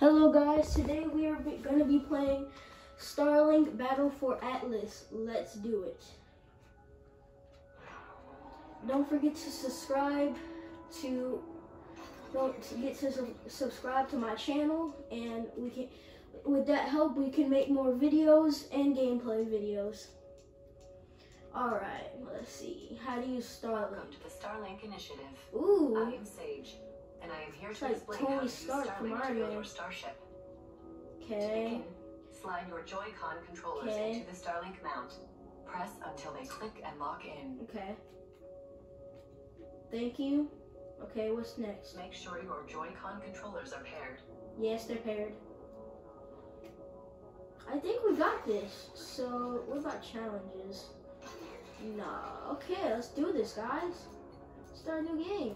Hello guys, today we are going to be playing Starlink Battle for Atlas. Let's do it. Don't forget to subscribe to don't forget to su subscribe to my channel and we can with that help we can make more videos and gameplay videos. Alright, let's see. How do you Starlink? Welcome to the Starlink Initiative. Ooh. I am Sage, and I am here It's to like explain Tony how to use Stark from Starlink to build your starship. To Okay. begin, slide your Joy-Con controllers Okay. into the Starlink mount. Press until they click and lock in. Okay. Thank you. Okay, what's next? Make sure your Joy-Con controllers are paired. Yes, they're paired. I think we got this. So, what about challenges? Nah. Okay, let's do this, guys. Start a new game.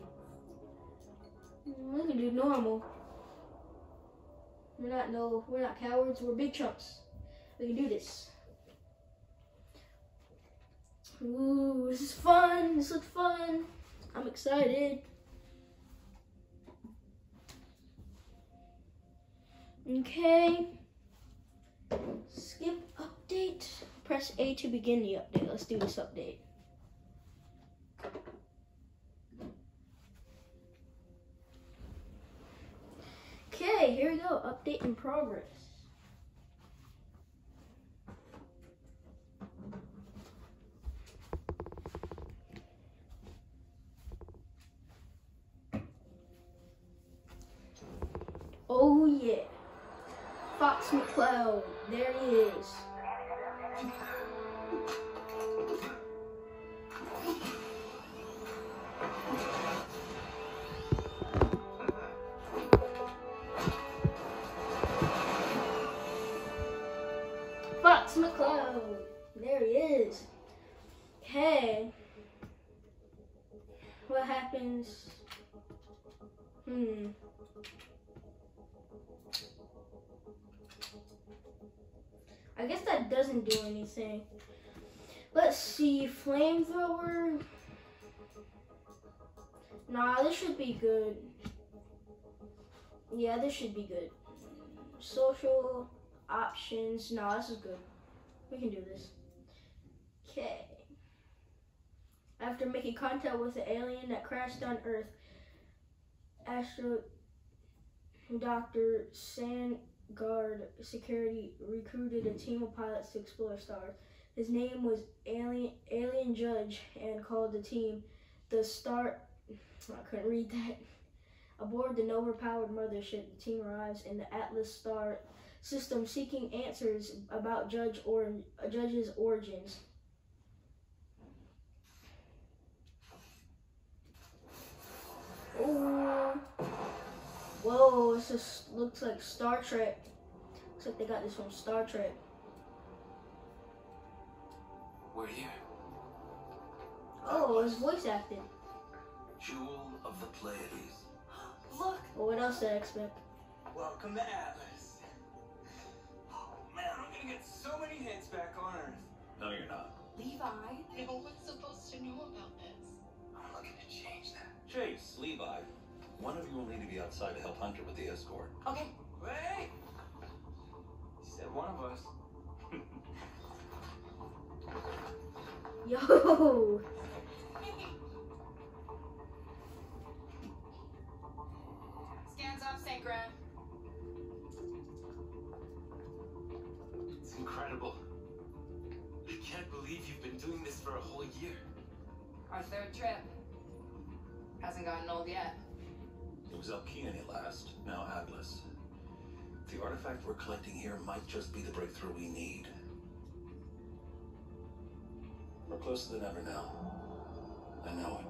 Mm, We can do normal. We're not no, we're not cowards. We're big chumps. We can do this. Ooh, this is fun. This looks fun. I'm excited. Okay. Skip update. Press A to begin the update. Let's do this update. Okay, here we go. Update in progress. Oh yeah. Fox McCloud. There he is. Good. Yeah, this should be good. Social options. Nah, this is good. We can do this. Okay. After making contact with the alien that crashed on Earth, Astro Dr. St. Grand Security recruited a team of pilots to explore stars. His name was Alien Alien Judge and called the team the Star. I couldn't read that. Aboard the Nova-powered mothership, the team arrives in the Atlas star system, seeking answers about Judge or Judge's origins. Oh, whoa! This just looks like Star Trek. Looks like they got this from Star Trek. We're here. Oh, it's voice acting. Jewel of the Pleiades. Look! Well, what else did I expect? Welcome to Atlas. Oh man, I'm gonna get so many hits back on Earth. No, you're not. Levi? No one's supposed to know about this. I'm looking to change that. Chase, Levi. One of you will need to be outside to help Hunter with the escort. Okay, wait. He said one of us. Yo, It's incredible. I can't believe you've been doing this for a whole year. Our third trip. Hasn't gotten old yet. It was Alkeane last, now Atlas. The artifact we're collecting here might just be the breakthrough we need. We're closer than ever now. I know it.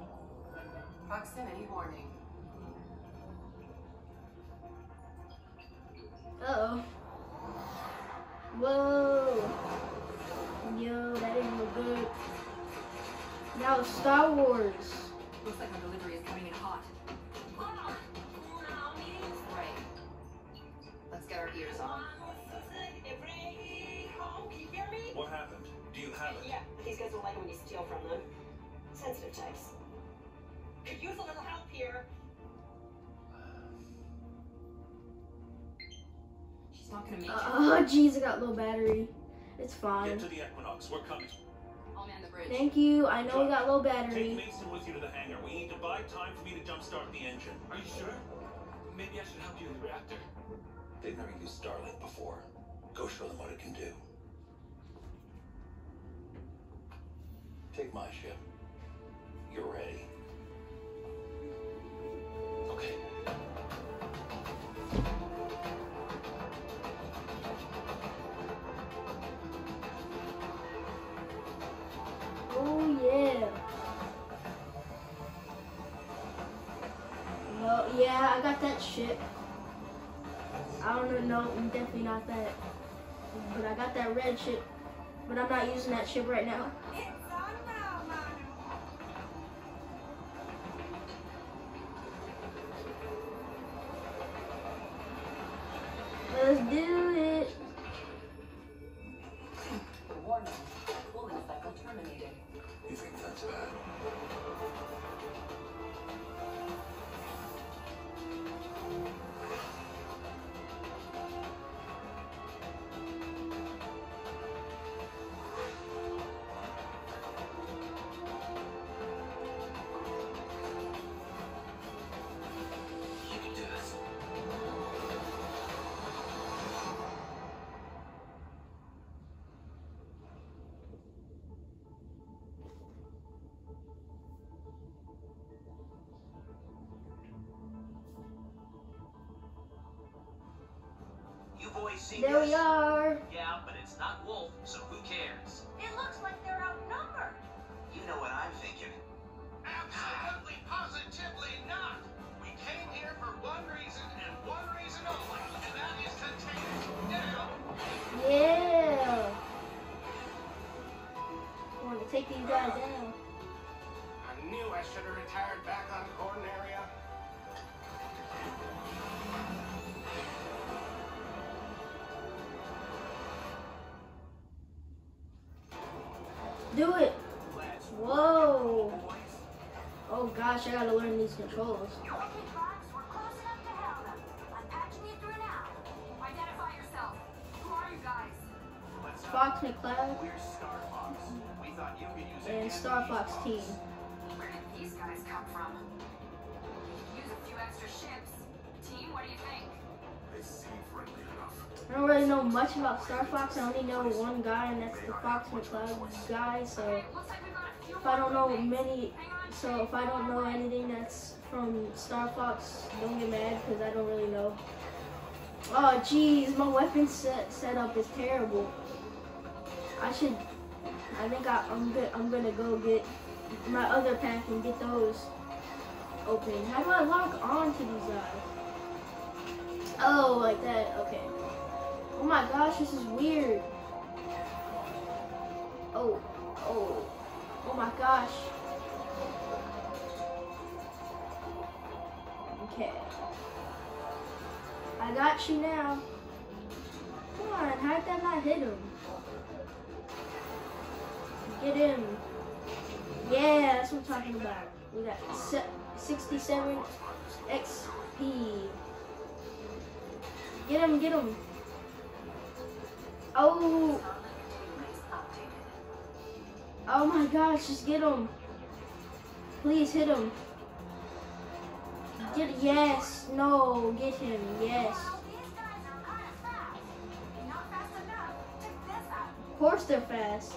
Proximity warning. Uh oh. Whoa. Yo, that didn't look good. Now was Star Wars. Looks like our delivery is coming in hot. Right. Let's get our ears on. What happened? Do you have it? Yeah, these guys don't like it when you steal from them. Sensitive types. Could use a little help here. Not gonna make it. Oh, jeez, I got low battery. It's Get fine. to the Equinox. We're coming. I'll man the bridge. Thank you. I know we got low battery. Take battery. Mason with you to the hangar. We need to buy time for me to jumpstart the engine. Are you sure? Maybe I should help you with the reactor. They've never used Starlink before. Go show them what it can do. Take my ship. You're ready. Not that. But I got that red ship. But I'm not using that ship right now. There this? we are. Yeah, but it's not Wolf, so who cares? It looks like they're outnumbered. You know what I'm thinking. Absolutely, positively not. We came here for one reason and one reason only, and that is to take it down. Yeah. I want to take these guys down. I knew I should have retired back on Corneria. Do it. Whoa. Oh gosh, I gotta learn these controls. Fox, we're close enough to help them. I'm patching you through now. Identify yourself. Who are you guys? What's up? Fox McCloud Star Fox. We thought you could use a and Star Fox team. Where did these guys come from? I don't really know much about Star Fox. I only know one guy, and that's the Fox McCloud guy. So if I don't know many, so if I don't know anything that's from Star Fox, don't get mad because I don't really know. Oh jeez, my weapon set setup is terrible. I should. I think I, I'm good. I'm gonna go get my other pack and get those open. How do I lock on to these guys? Oh, like that. Okay. Oh my gosh, this is weird. Oh, oh, oh my gosh. Okay. I got you now. Come on, how did that not hit him? Get him. Yeah, that's what I'm talking about. We got 67 XP. Get him, get him. Oh, oh my gosh, just get him. Please hit him. Get, yes, no, get him, yes. Of course they're fast.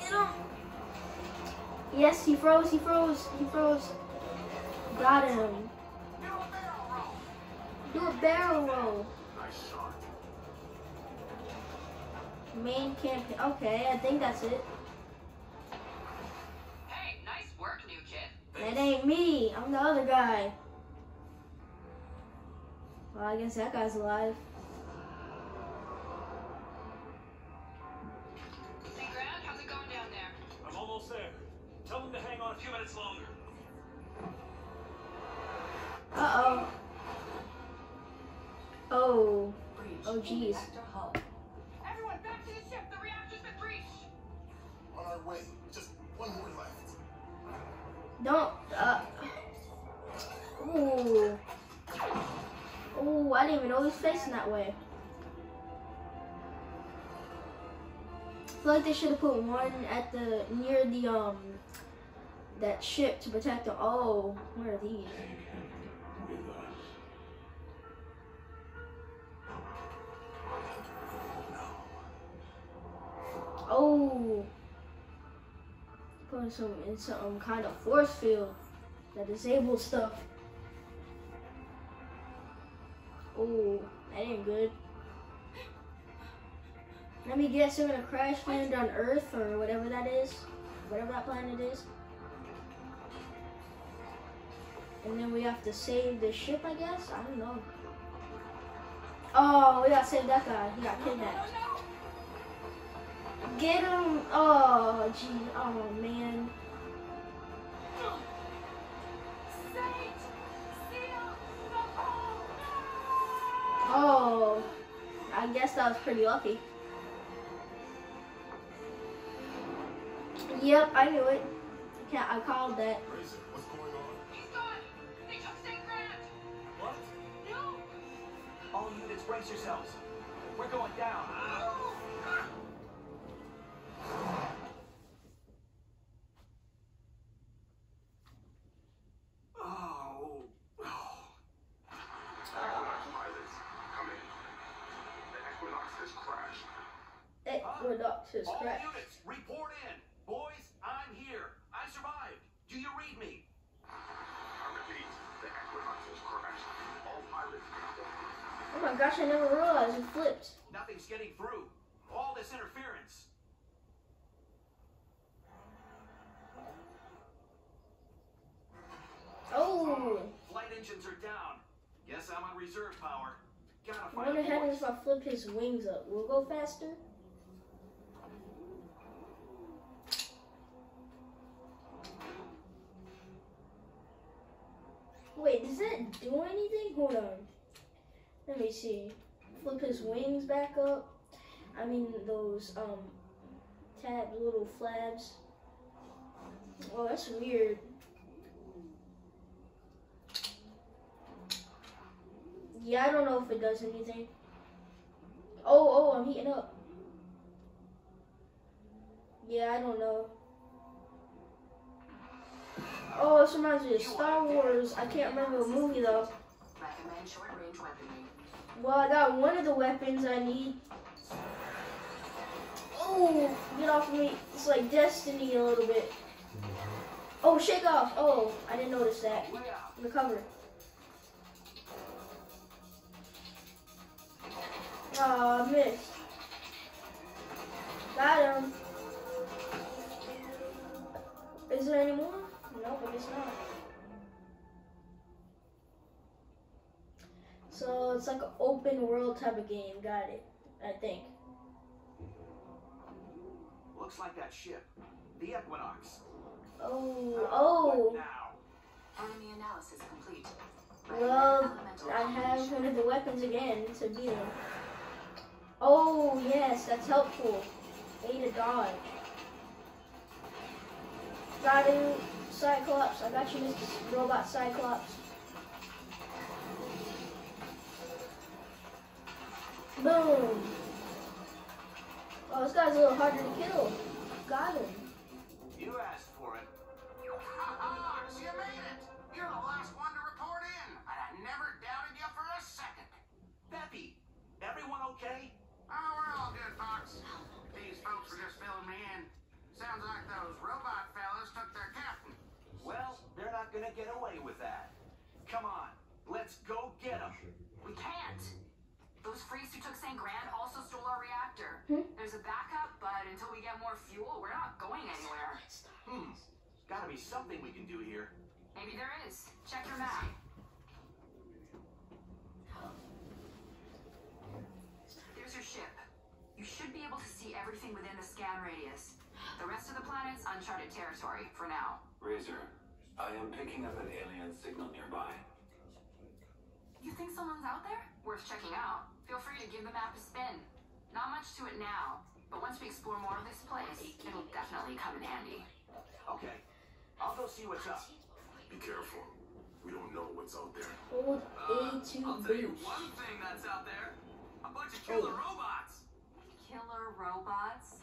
Get him. Yes, he froze, he froze, he froze. Got him. Do a barrel roll. Do a barrel roll. Nice shot. Main campaign. Okay, I think that's it. Hey, nice work, new kid. That ain't me. I'm the other guy. Well, I guess that guy's alive. Oh, jeez. Everyone, back to the ship. The reactor's been breached. On our way. Just one more left. Don't. Uh. Ooh. Ooh, I didn't even know he was facing that way. I feel like they should have put one at the near the um that ship to protect them. Oh, what are these? Some in some kind of force field that disables stuff. Oh, that ain't good. Let me guess, they're gonna crash land on Earth or whatever that is, whatever that planet is. And then we have to save the ship, I guess. I don't know. Oh, we gotta save that guy. He got kidnapped. Get him! Oh, gee. Oh, man. Oh, I guess that was pretty lucky. Yep, I knew it. I, can't, I called that. What? No. All units, brace yourselves. We're going down. Oh. oh. Equinox pilots, come in. The Equinox has crashed. All correct. units, report in. Boys, I'm here. I survived. Do you read me? I repeat, the Equinox has crashed. All pilots report. Oh my gosh, I never realized it flipped. Nothing's getting through. All this interference. Oh, Flight engines are down. Guess I'm on reserve power. Gotta I find wonder how boys. if I flip his wings up. We'll go faster? Wait, does that do anything? Hold on. Let me see. Flip his wings back up. I mean those um tab little flaps. Oh, that's weird. Yeah, I don't know if it does anything. Oh, oh, I'm heating up. Yeah, I don't know. Oh, this reminds me of Star Wars. I can't remember the movie though. Well, I got one of the weapons I need. Oh, get off of me. It's like Destiny a little bit. Oh, shake off. Oh, I didn't notice that. Recover. Uh, Aw, oh, missed. Got him. Is there any more? No, but it's not. So it's like an open world type of game. Got it. I think. Looks like that ship. The Equinox. Oh, uh, oh. What now? Enemy analysis complete. Well, I have combination. one of the weapons again to beat him. Oh, yes, that's helpful. A to dodge. Him, Cyclops. I got you, Mr. Robot Cyclops. Boom. Oh, this guy's a little harder to kill. Got him. You asked gonna get away with that. Come on, let's go get them. We can't. Those freaks who took St. Grand also stole our reactor. Hmm? There's a backup, but until we get more fuel, we're not going anywhere. Hmm, gotta be something we can do here. Maybe there is. Check your map. There's your ship. You should be able to see everything within the scan radius. The rest of the planet's uncharted territory for now. Razor, I am picking up an alien signal nearby. You think someone's out there? Worth checking out. Feel free to give the map a spin. Not much to it now, but once we explore more of this place, it'll definitely come in handy. Okay, I'll go see what's up. Be careful. We don't know what's out there. Hold uh, A to I'll tell you one thing that's out there. A bunch of killer Oh. robots. Killer robots?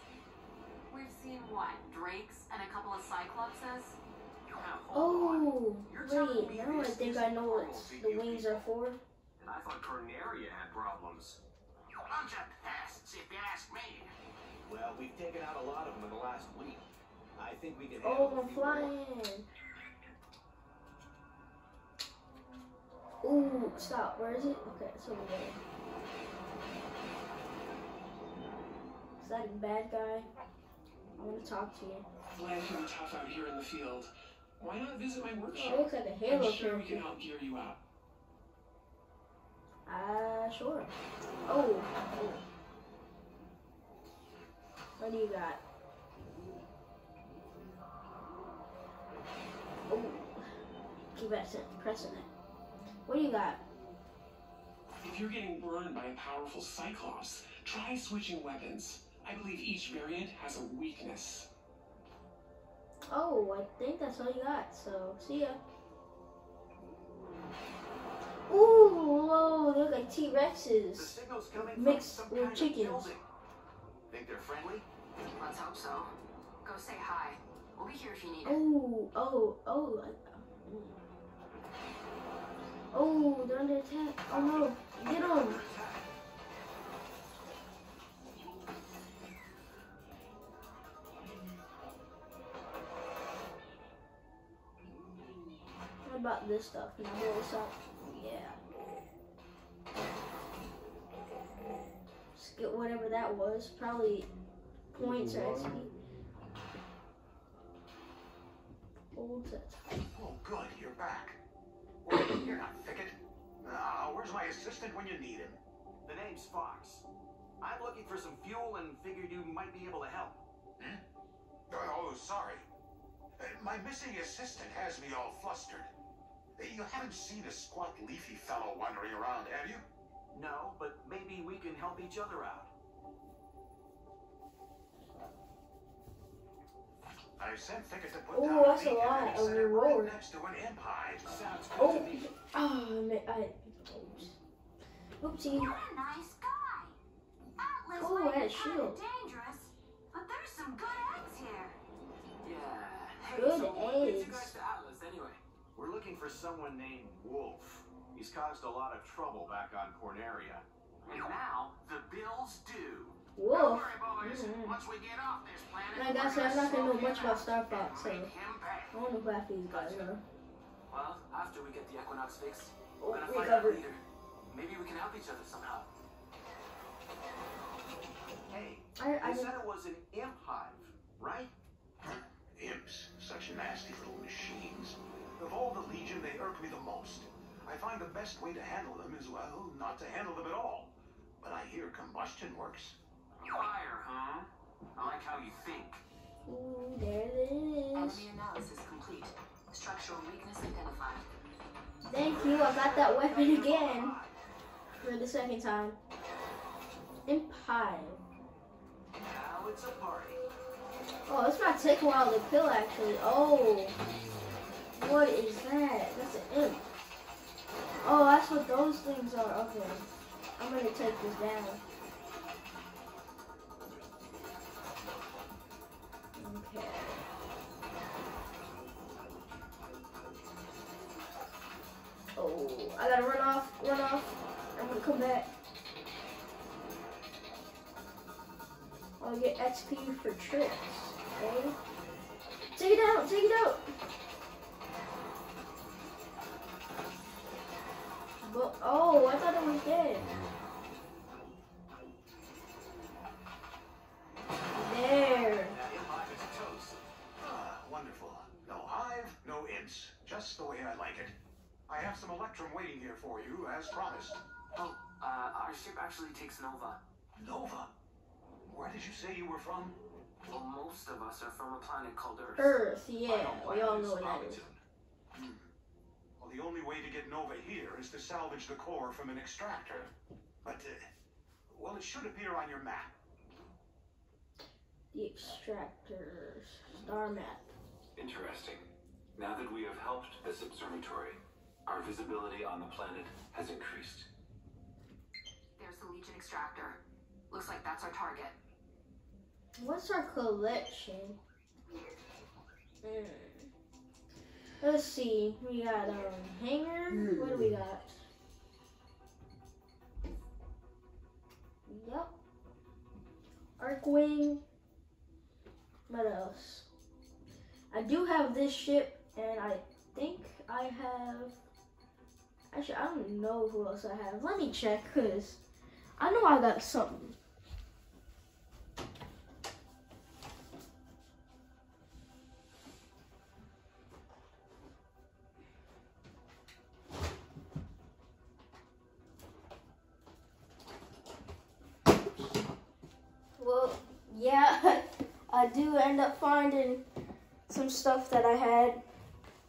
We've seen what? Drakes and a couple of Cyclopses? Now, hold on. Oh, You're telling me wait, now I this think I know what the wings are for. And I thought Corneria had problems. Bunch of pests, if you ask me. Well, we've taken out a lot of them in the last week. I think we can Oh, handle a I'm flying. Ooh, stop. Where is it? Okay, it's over there. Is that a bad guy? I want to talk to you. Life can be tough out here in the field. Why not visit my it workshop? looks like a I'm Halo sure we can help gear you up. Ah, sure. Oh, oh. What do you got? Oh, keep pressing it. What do you got? If you're getting burned by a powerful Cyclops, try switching weapons. I believe each variant has a weakness. Oh, I think that's all you got. So, see ya. Ooh, whoa, they look like T The Rexes. signal's coming Mixed from some with kind chickens. building. Think they're friendly? Let's hope so. Go say hi. We'll be here if you need it. Oh, oh, oh. I- oh. oh, they're under attack. Oh no, get them. About this stuff? Can I blow this up? Yeah. Just get whatever that was. Probably points or XP. Old sets. Oh, good, you're back. Well, you're not Thicket. Ah, where's my assistant when you need him? The name's Fox. I'm looking for some fuel and figured you might be able to help. Oh, sorry. Uh, my missing assistant has me all flustered. You haven't seen a squat, leafy fellow wandering around, have you? No, but maybe we can help each other out. I sent Thicket to put Oh, down that's a beacon lot and of set it right next to an imp hive. Sounds good Oh, to me. oh, man, I. Oops. Oopsie. You're a nice guy. Atlas Oh, might I had a be kinda shield. dangerous, but there's some good eggs here. Yeah. Hey, Good so what brings you eggs. guys to Atlas anyway? We're looking for someone named Wolf. He's caused a lot of trouble back on Corneria. And now, the bill's due. Woof. Don't worry, boys. Mm-hmm. Once we get off this planet, I gotta we're I'm gonna not gonna know slow much him about out Star and Fox, so- him pay. I don't know who half these guys are. Well, after we get the Equinox fixed, Oh, we're gonna find out covered. Maybe we can help each other somehow. Hey, I, I you said it was an imp hive, right? Imps, such nasty little machines. Of all the Legion, they irk me the most. I find the best way to handle them is, well, not to handle them at all. But I hear combustion works. Fire, huh? I like how you think. ooh, there it is. Enemy analysis complete. Structural weakness identified. Thank you, I got that weapon again. For the second time. Empire. Now it's a party. Oh, this might take a while to kill actually. Oh. What is that? That's an imp. Oh, that's what those things are. Okay. I'm gonna take this down. Okay. Oh, I gotta run off, run off. I'm gonna come back. I'll get XP for tricks. As promised. Oh, uh, our ship actually takes Nova. Nova? Where did you say you were from? Well, most of us are from a planet called Earth. Earth, yeah. We all know what that is. Hmm. Well, the only way to get Nova here is to salvage the core from an extractor. But, uh, well, it should appear on your map. The extractor star map. Interesting. Now that we have helped this observatory, Our visibility on the planet has increased. There's the Legion extractor. Looks like that's our target. What's our collection? Hmm. Let's see. We got um hanger. What do we got? Yep. Arcwing. What else? I do have this ship, and I think I have. Actually, I don't know who else I have. Let me check, cause I know I got something. Well, yeah, I do end up finding some stuff that I had.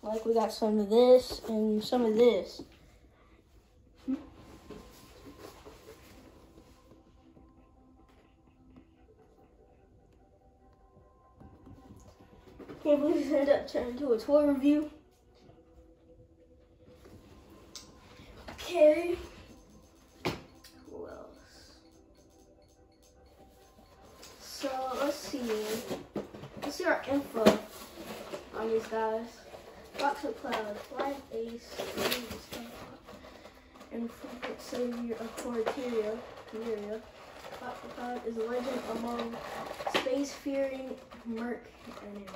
Like we got some of this and some of this. Turning into a toy review. Okay. Who else? So let's see. Let's see our info on these guys. Fox McCloud, Flag Ace, and Frequent Savior of Corneria. Box of Cloud is a legend among space-fearing merc enemies.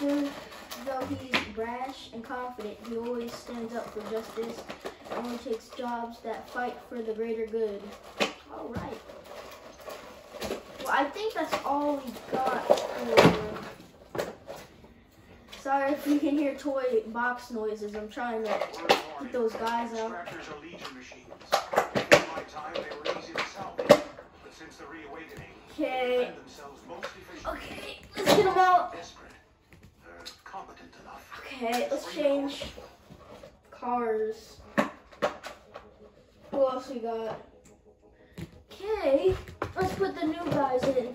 Who, though he's brash and confident, he always stands up for justice and only takes jobs that fight for the greater good. All right. Well, I think that's all we got for. Sorry if you can hear toy box noises. I'm trying to get those guys out. Extractors are Legion machines. In my time, they were easy to salvage. But since the reawakening, they Okay. defend themselves most efficiently. Okay, let's get them out. Okay, let's change cars. Who else we got? Okay, let's put the new guys in.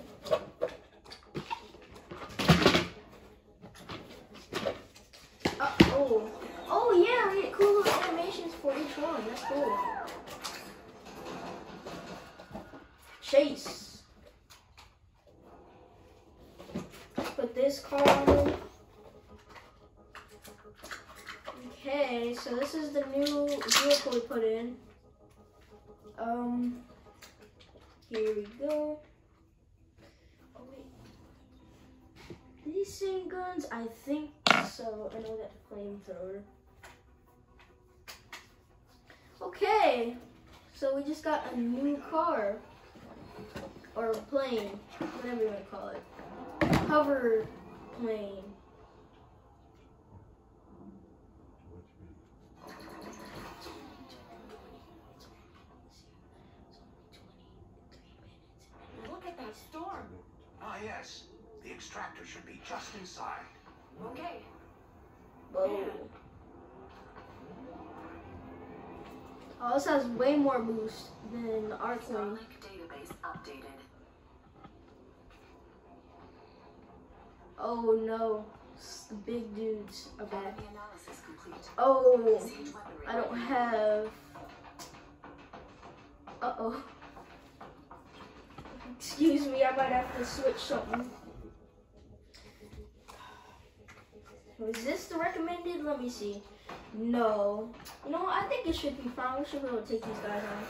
Oh. Oh yeah, we get cool little animations for each one. That's cool. Chase. Put this car on. Okay, so this is the new vehicle we put in. Um, here we go. Oh wait, these same guns? I think so. I know that flamethrower. Okay, so we just got a new car or plane, whatever you want to call it, hover plane. Look at that storm. Ah, yes. The extractor should be just inside. Okay. Whoa. Oh, this has way more boost than Arcwing. Starlink database updated. Oh no, S- the big dudes are back. Enemy analysis complete. Oh, I don't have. Uh oh. Excuse me, I might have to switch something. Is this the recommended? Let me see. No. You know what? I think it should be fine. We should be able to take these guys on.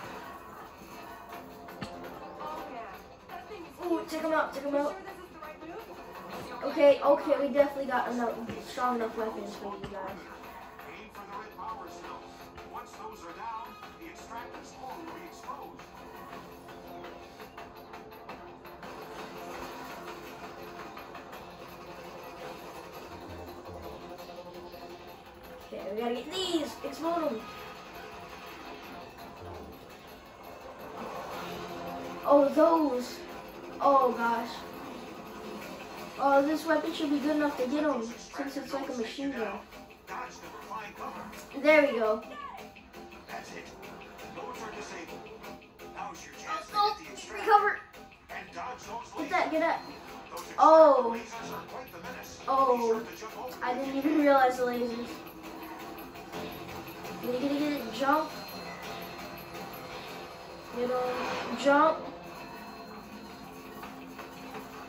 Oh Ooh, take them out, take them out. Okay, okay, we definitely got enough strong enough weapons for you guys. Once those are down, the extractor's will be exposed. Okay, we gotta get these. Explode them. Oh, those. Oh gosh. Oh, this weapon should be good enough to get them since it's like a machine gun. Dodge them or find cover. There we go. That's it. Those are disabled. Now's your Oh, chance to oh, get the extractor. recover. And dodge those Get that, get that. Oh. lasers are quite the menace. Oh. Be sure to jump over I didn't even realize the lasers. Jump. Get on, jump.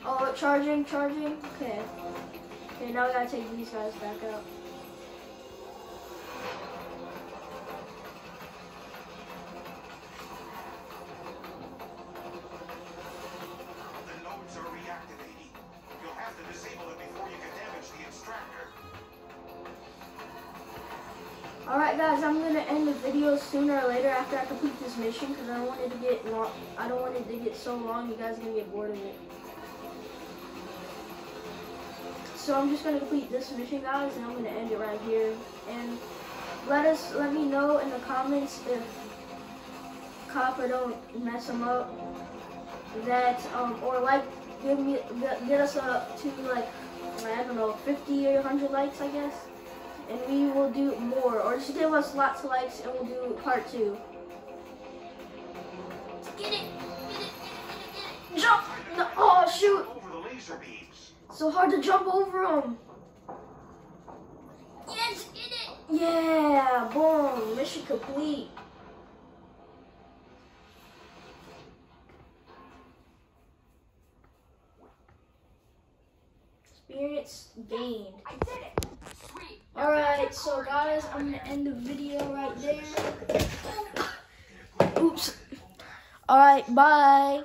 Oh, charging, charging. Okay. Okay, now we gotta take these guys back out. This mission because I don't want it to get long I don't want it to get so long you guys are gonna get bored of it. So I'm just gonna complete this mission guys and I'm gonna end it right here. And let us let me know in the comments if Copper don't mess him up. That um or like give me get us up to like I don't know 50 or 100 likes I guess and we will do more. Or just give us lots of likes and we'll do part two. Jump! No, oh shoot! Over the laser beams. So hard to jump over them. Yes! Get it! Yeah! Boom! Mission complete. Experience gained. I did it. Sweet. Alright, so guys, I'm gonna end the video right there. Oops. Alright, bye.